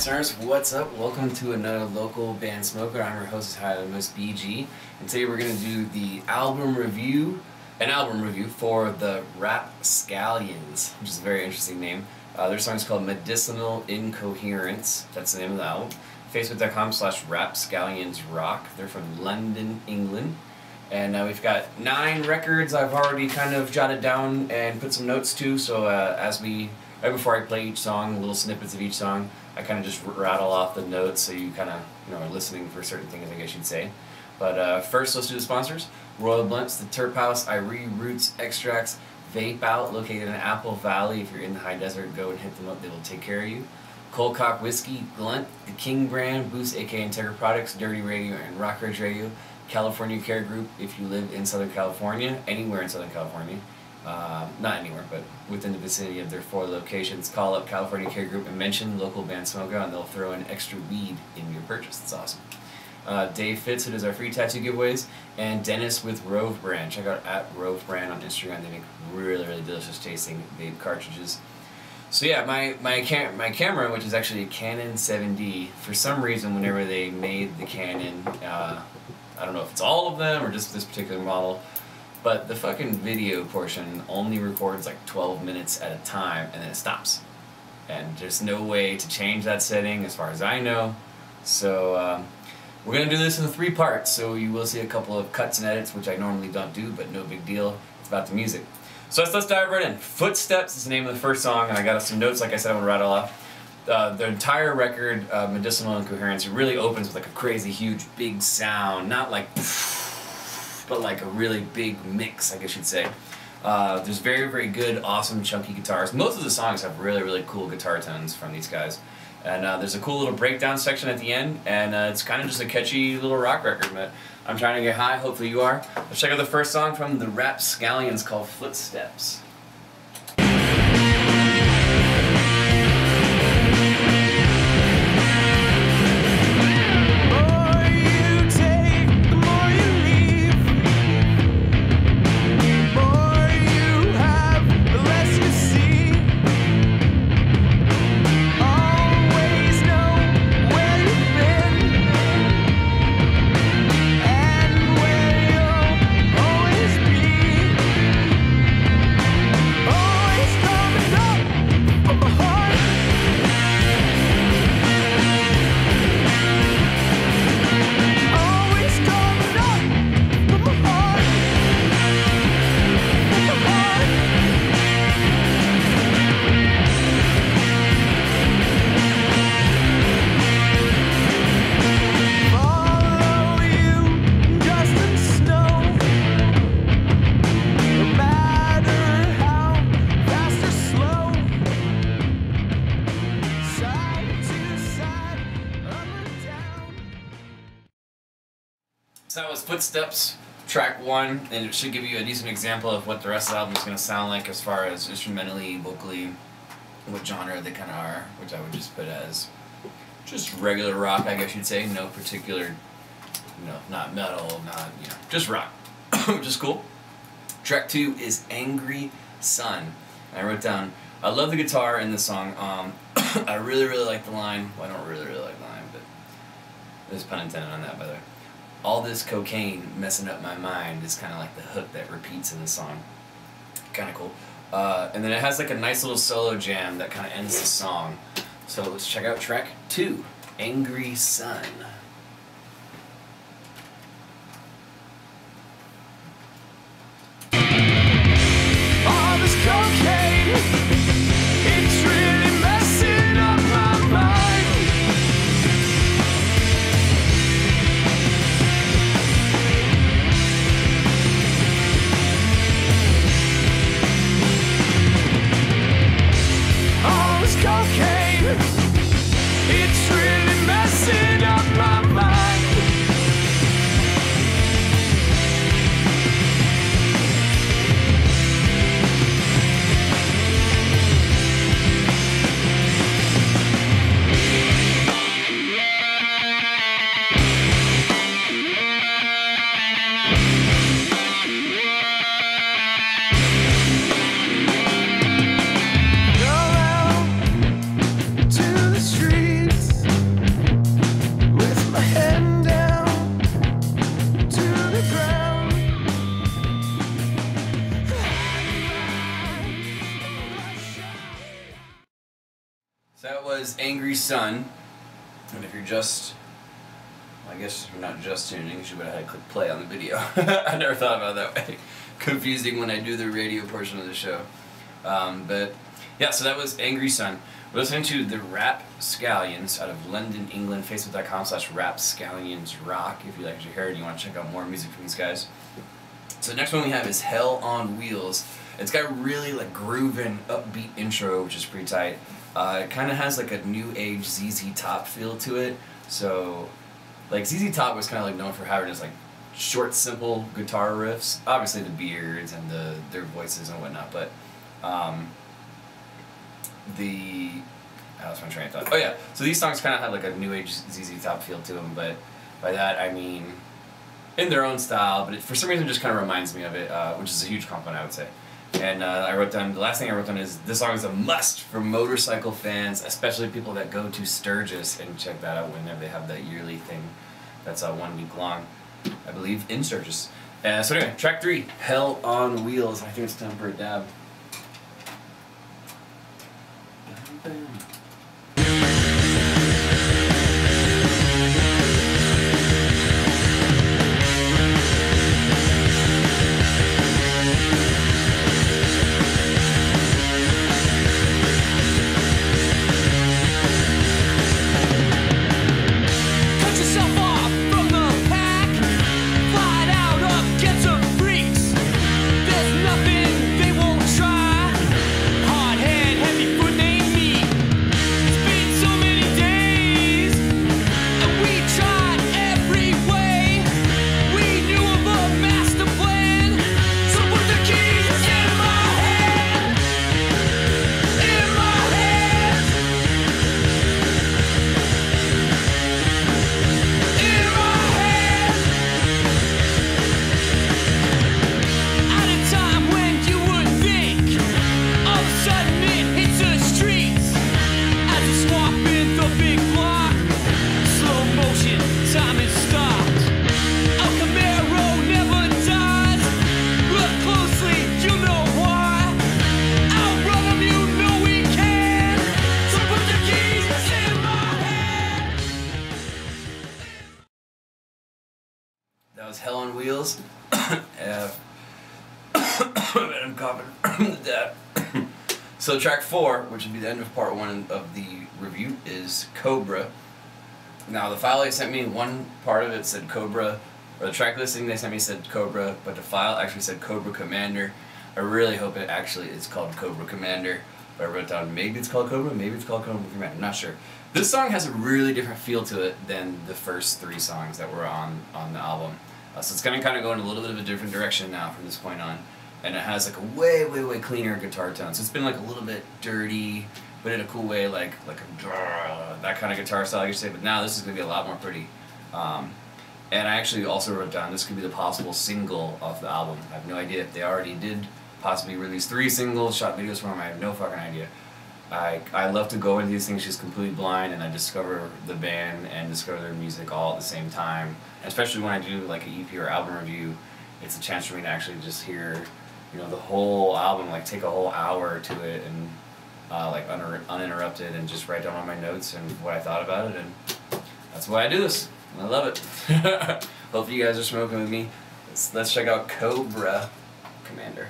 what's up? Welcome to another local band Smokeout. I'm your host, Tyler Most BG, and today we're gonna do the album review, an album review for the Rap Scallions, which is a very interesting name. Uh, their song is called Medicinal Incoherence. That's the name of the album. Facebook.com slash Rapscallions Rock. They're from London, England. And uh, we've got nine records I've already kind of jotted down and put some notes to. So uh, as we, right before I play each song, little snippets of each song, I kind of just rattle off the notes so you kind of you know are listening for certain things, I guess you'd say. But uh, first, let's do the sponsors. Royal Blunts, the Terp House, Irie Roots Extracts, Vape Out, located in Apple Valley. If you're in the high desert, go and hit them up. They will take care of you. Coldcock Whiskey, Glunt, the King brand, Boost, aka Integra Products, Dirty Radio, and Rock Ridge Radio. California Care Group, if you live in Southern California, anywhere in Southern California. Uh, not anywhere, but within the vicinity of their four locations, call up California Care Group and mention local band Smokeout, and they'll throw in extra weed in your purchase. It's awesome. Uh, Dave Fitz, who does our free tattoo giveaways, and Dennis with Rove Brand. Check out at Rove Brand on Instagram. They make really, really delicious tasting vape cartridges. So yeah, my my cam my camera, which is actually a Canon 7D, for some reason, whenever they made the Canon, uh, I don't know if it's all of them or just this particular model, but the fucking video portion only records like 12 minutes at a time and then it stops. And there's no way to change that setting as far as I know. So um, we're going to do this in three parts. So you will see a couple of cuts and edits, which I normally don't do, but no big deal. It's about the music. So let's, let's dive right in. Footsteps is the name of the first song, and I got some notes, like I said, I'm going to rattle off. Uh, the entire record, uh, Medicinal Incoherence, really opens with like a crazy, huge, big sound. Not like but like a really big mix, I guess you'd say. Uh, there's very, very good, awesome, chunky guitars. Most of the songs have really, really cool guitar tones from these guys. And uh, there's a cool little breakdown section at the end, and uh, it's kind of just a catchy little rock record, but I'm trying to get high, hopefully you are. Let's check out the first song from the Rapscallions called Footsteps. Footsteps, track one, and it should give you a decent example of what the rest of the album is going to sound like as far as instrumentally, vocally, what genre they kind of are, which I would just put as just regular rock, I guess you'd say. No particular, you know, not metal, not, you know, just rock, which is cool. Track two is Angry Sun. And I wrote down, I love the guitar in this song. Um, I really, really like the line. Well, I don't really, really like the line, but there's pun intended on that, by the way all this cocaine messing up my mind is kind of like the hook that repeats in the song. Kind of cool. Uh, and then it has like a nice little solo jam that kind of ends the song. So let's check out track two, Angry Sun. Sun. And if you're just, I guess if you're not just tuning, you should have had to click play on the video. I never thought about that way. Confusing when I do the radio portion of the show. Um, but yeah, so that was Angry Sun. We're listening to the Rap Scallions out of London, England. Facebook.com slash Rapscallions Rock. If you like what you heard and you want to check out more music from these guys. So the next one we have is Hell on Wheels. It's got a really like grooving, upbeat intro, which is pretty tight. Uh, it kind of has like a new age ZZ Top feel to it. So, like ZZ Top was kind of like known for having just like short, simple guitar riffs. Obviously the beards and the their voices and whatnot, but um, the I was train of thought. Oh yeah, so these songs kind of have like a new age ZZ Top feel to them, but by that I mean in their own style. But it, for some reason, just kind of reminds me of it, uh, which is a huge compliment, I would say. And uh, I wrote down the last thing I wrote down is this song is a must for motorcycle fans, especially people that go to Sturgis and check that out whenever they have that yearly thing. That's uh, one week long, I believe, in Sturgis. Uh, so anyway, track three, Hell on Wheels. I think it's time for a dab. That was Hell on Wheels. uh, I'm coughing so track four, which would be the end of part one of the review, is Cobra. Now the file they sent me, one part of it said Cobra, or the track listing they sent me said Cobra, but the file actually said Cobra Commander. I really hope it actually is called Cobra Commander. But I wrote down maybe it's called Cobra, maybe it's called Cobra Commander. I'm not sure. This song has a really different feel to it than the first three songs that were on on the album. Uh, so it's gonna kind of go in a little bit of a different direction now from this point on, and it has like a way way way cleaner guitar tone. So it's been like a little bit dirty, but in a cool way, like like a that kind of guitar style you say. But now this is gonna be a lot more pretty. Um, and I actually also wrote down this could be the possible single off the album. I have no idea if they already did possibly release three singles, shot videos for them. I have no fucking idea. I, I love to go into these things just completely blind and I discover the band and discover their music all at the same time. Especially when I do like an EP or album review, it's a chance for me to actually just hear, you know, the whole album, like take a whole hour to it and uh, like uninter- uninterrupted and just write down all my notes and what I thought about it and that's why I do this. I love it. Hope you guys are smoking with me. Let's, let's check out Cobra Commander.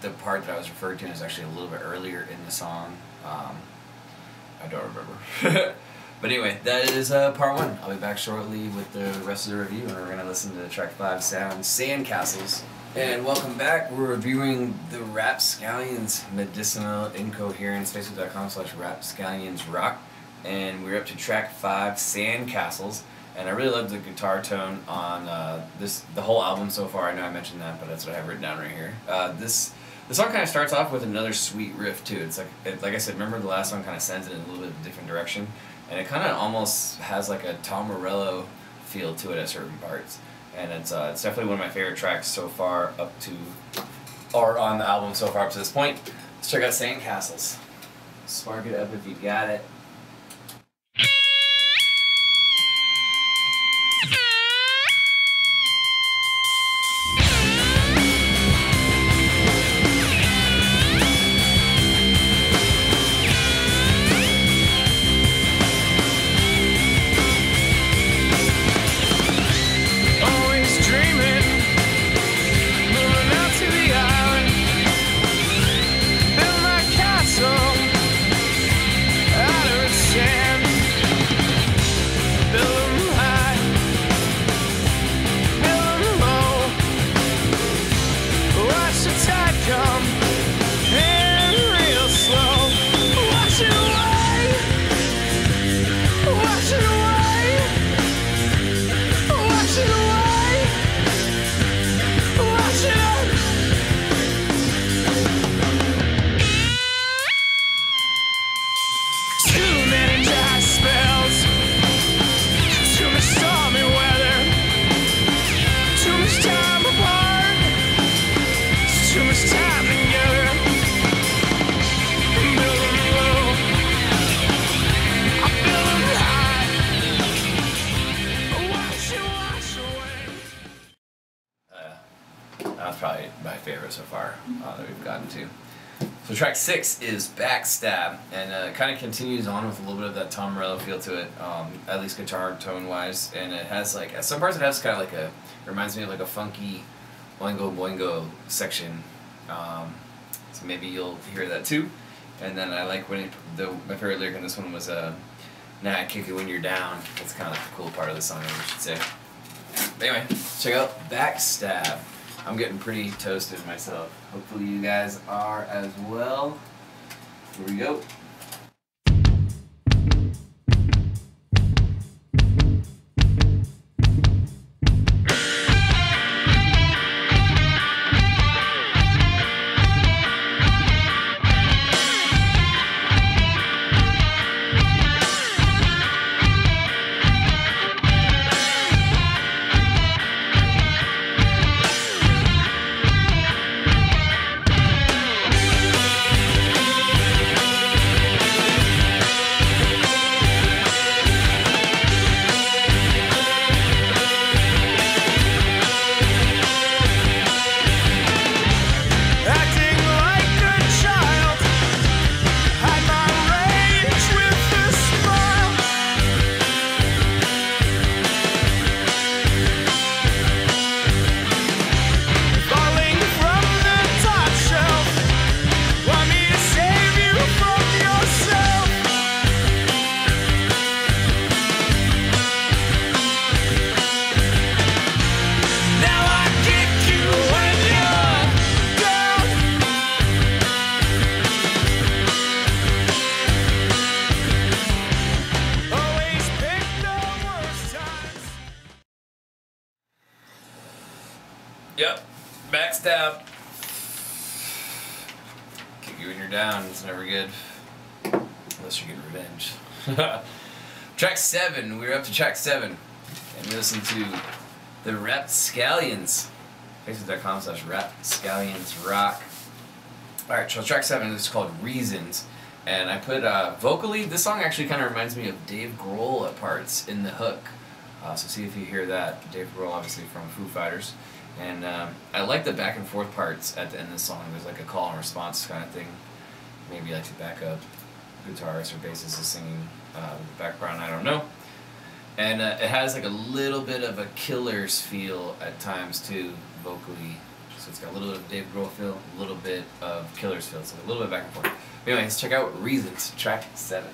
The part that I was referring to is actually a little bit earlier in the song. Um, I don't remember. but anyway, that is uh, part one. I'll be back shortly with the rest of the review, and we're gonna listen to track five, "Sound Sandcastles." And welcome back. We're reviewing the Rapscallions Medicinal Incoherence. Facebook.com slash Rapscallions Rock. And we're up to track five, Sandcastles. And I really love the guitar tone on uh, this the whole album so far. I know I mentioned that, but that's what I have written down right here. Uh, this the song kind of starts off with another sweet riff too. It's like it, like I said, remember the last one kind of sends it in a little bit of a different direction, and it kind of almost has like a Tom Morello feel to it at certain parts. And it's uh, it's definitely one of my favorite tracks so far up to or on the album so far up to this point. Let's check out Sandcastles. Spark it up if you got it. My favorite so far uh, that we've gotten to. So track six is Backstab, and uh, kind of continues on with a little bit of that Tom Morello feel to it, um, at least guitar tone wise, and it has like at some parts it has kind of like a reminds me of like a funky Oingo Boingo section, um, so maybe you'll hear that too. And then I like when it, the my favorite lyric in this one was uh, "Nah, I kick it when you're down." That's kind of the cool part of the song, I should say. But anyway, check out Backstab. I'm getting pretty toasted myself. Hopefully you guys are as well. Here we go. Seven. We're up to track seven. And we listen to the Rapscallions. Facebook.com slash Rapscallions Rock. Alright, so track seven is called Reasons. And I put uh, vocally, this song actually kind of reminds me of Dave Grohl at parts in the hook. Uh, so see if you hear that. Dave Grohl, obviously from Foo Fighters. And um, I like the back and forth parts at the end of the song. There's like a call and response kind of thing. Maybe like the backup guitarist or bassist is singing uh, background. I don't know. And uh, it has like a little bit of a Killers feel at times too, vocally. So it's got a little bit of Dave Grohl feel, a little bit of Killers feel, so a little bit back and forth. But anyway, let's check out Reasons, track seven.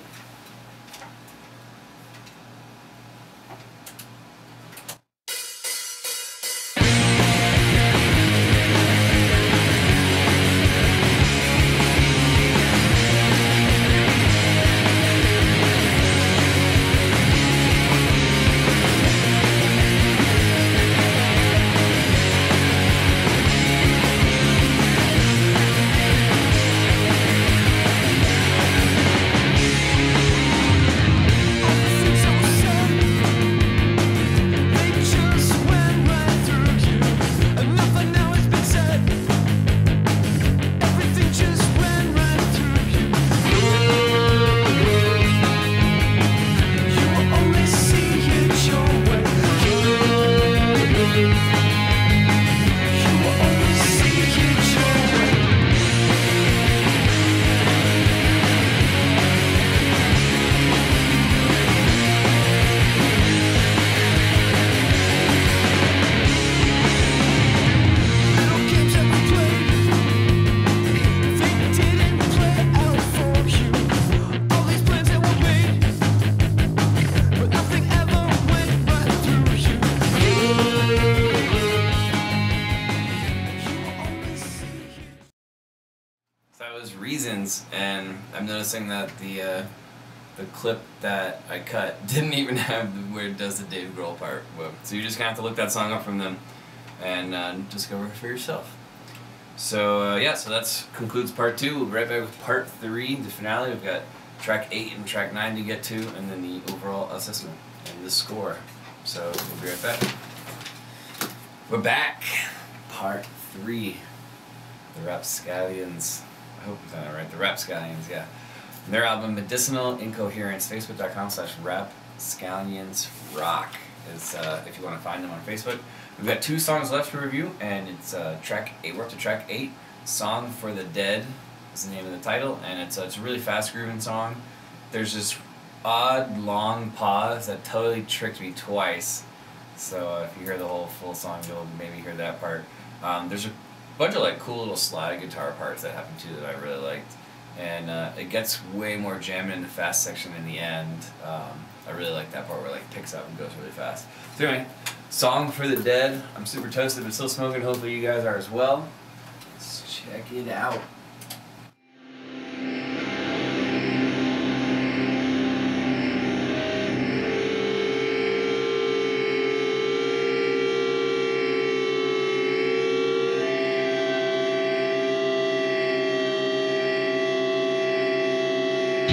Noticing that the uh, the clip that I cut didn't even have where it does the Dave Grohl part. So you're just gonna have to look that song up from them and uh, discover it for yourself. So uh, yeah, so that concludes part two. We'll be right back with part three, the finale. We've got track eight and track nine to get to, and then the overall assessment and the score. So we'll be right back. We're back. Part three. The Rapscallions. I hope I'm saying that right. The Rapscallions, yeah. Their album Medicinal Incoherence, facebook.com slash Rapscallions Rock is uh, if you want to find them on Facebook. We've got two songs left to review, and it's uh, track eight. We're up to track eight. Song for the Dead is the name of the title, and it's uh, it's a really fast grooving song. There's this odd long pause that totally tricked me twice. So uh, if you hear the whole full song, you'll maybe hear that part. Um, there's a bunch of like cool little slide guitar parts that happen too that I really liked, and uh, it gets way more jamming in the fast section in the end. Um, I really like that part where it like picks up and goes really fast. So anyway, song for the dead. I'm super toasted but still smoking. Hopefully you guys are as well. Let's check it out.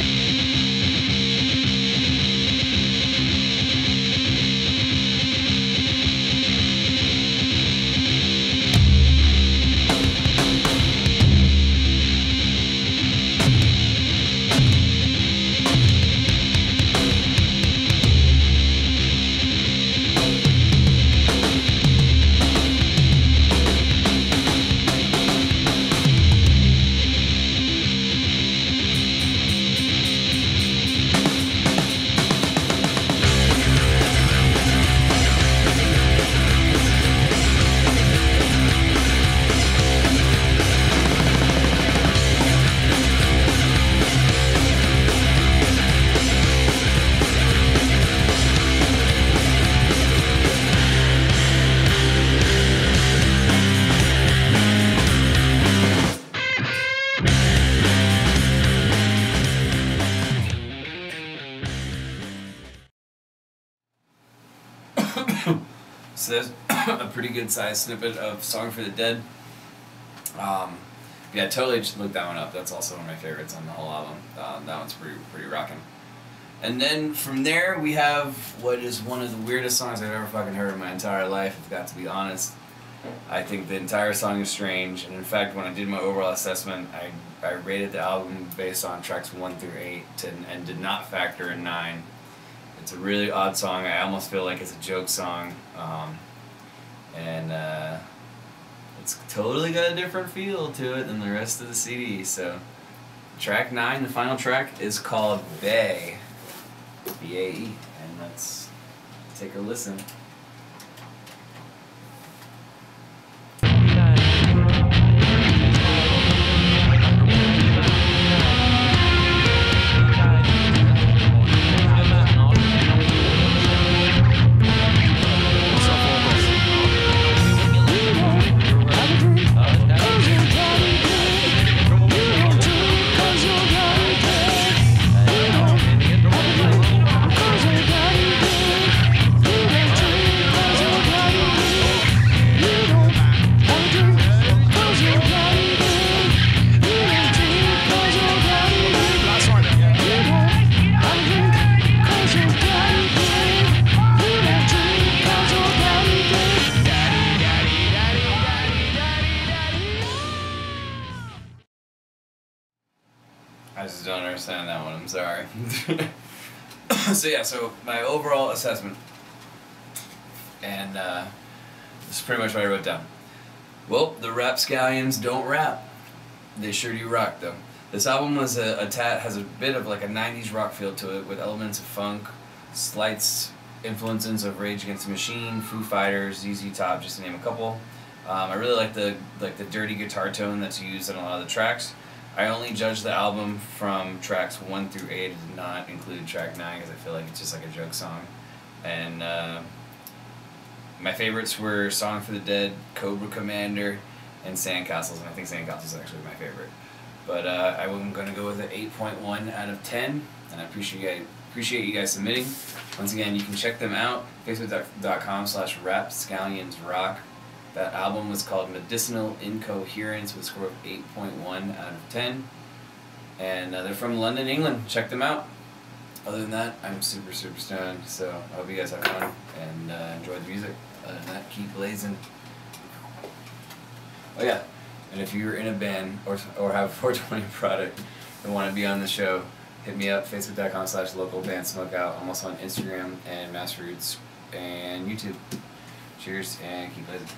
So pretty good sized snippet of Song for the Dead. Um, yeah, totally just look that one up. That's also one of my favorites on the whole album. Um, that one's pretty pretty rocking. And then from there we have what is one of the weirdest songs I've ever fucking heard in my entire life. I've got to be honest. I think the entire song is strange, and in fact, when I did my overall assessment, I, I rated the album based on tracks one through eight, and did not factor in nine. It's a really odd song. I almost feel like it's a joke song, um, and uh, it's totally got a different feel to it than the rest of the CD. So, track nine, the final track, is called Bay, B A E, and let's take a listen. Yeah, so my overall assessment, and uh, this is pretty much what I wrote down. Well, the Rapscallions don't rap. They sure do rock though. This album was a, a tat has a bit of like a '90s rock feel to it, with elements of funk, slight influences of Rage Against the Machine, Foo Fighters, ZZ Top, just to name a couple. Um, I really like the like the dirty guitar tone that's used in a lot of the tracks. I only judged the album from tracks one through eight. I did not include track nine because I feel like it's just like a joke song. And uh, my favorites were "Song for the Dead," "Cobra Commander," and "Sandcastles." And I think "Sandcastles" is actually my favorite. But uh, I'm gonna go with an 8.1 out of 10, and I appreciate you guys, appreciate you guys submitting. Once again, you can check them out facebook.com slash rapscallionsrock. That album was called Medicinal Incoherence with a score of 8.1 out of 10. And uh, they're from London, England. Check them out. Other than that, I'm super, super stoned. So I hope you guys have fun and uh, enjoy the music. Other than that, keep blazing. Oh, yeah. And if you're in a band or, or have a 420 product and want to be on the show, hit me up, facebook.com slash local band smokeout. I'm also on Instagram and MassRoots and YouTube. Cheers and keep blazing.